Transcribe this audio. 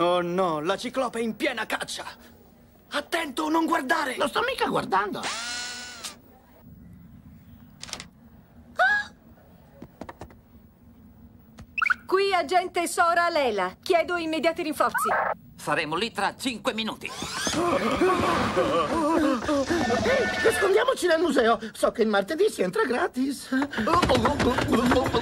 Oh no, la ciclope è in piena caccia! Attento, non guardare! Non sto mica guardando. Qui agente Sora Lela. Chiedo immediati rinforzi. Saremo lì tra cinque minuti. Ehi, nascondiamoci nel museo. So che il martedì si entra gratis. Oh, oh, oh,